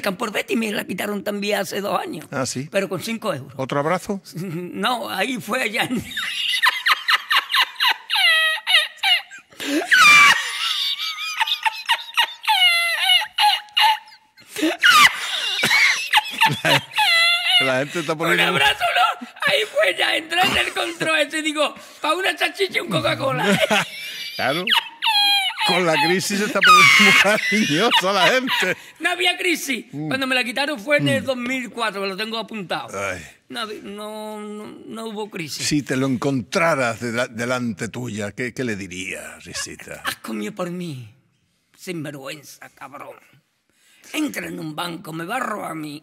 el Campo Betty me la quitaron también hace dos años. Ah, sí. Pero con cinco euros. ¿Otro abrazo? No, ahí fue allá. en- La gente está Un poniendo... abrazo, no. Ahí fue ya, entrar en el control ese y digo, para una salchicha y un Coca-Cola. Claro. Con la crisis se está poniendo muy cariñosa la gente. No había crisis. Cuando me la quitaron fue en el 2004, me lo tengo apuntado. No, no, no, no hubo crisis. Si te lo encontraras de- delante tuya, ¿qué, qué le dirías, Risita? Has comido por mí. Sin vergüenza, cabrón. Entra en un banco, me va a robar a mí.